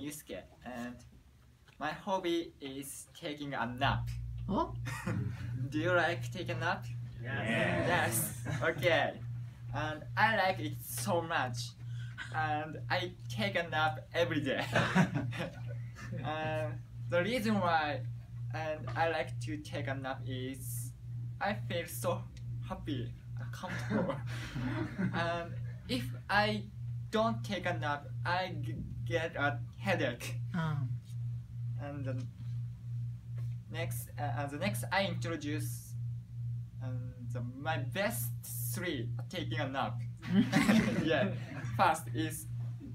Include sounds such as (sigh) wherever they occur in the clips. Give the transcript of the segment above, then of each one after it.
Yusuke, and my hobby is taking a nap. Oh? (laughs) Do you like taking a nap? Yes. Yes. Okay. And I like it so much, and I take a nap every day. (laughs) and the reason why, and I like to take a nap is, I feel so happy, and comfortable. (laughs) and if I don't take a nap, I g- get a headache. Um, And the next, uh, uh, the next I introduce um, the, my best three taking a nap. (laughs) yeah, first is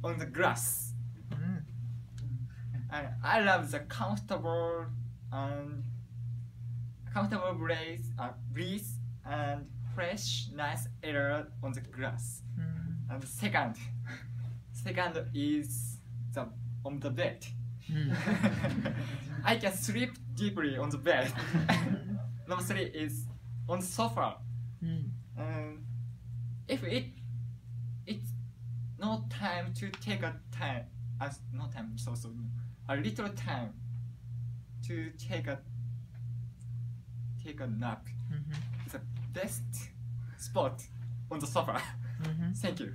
on the grass. mm, And I love the comfortable and comfortable breeze, uh, breeze and fresh, nice air on the grass. mm, And second, second is the on the bed. mm. (laughs) I can sleep deeply on the bed. (laughs) Number three is on the sofa. Mm. Um, if it it's no time to take a time as no time so so a little time to take a take a nap. Mhm. The best spot on the sofa. Mhm. (laughs) Thank you.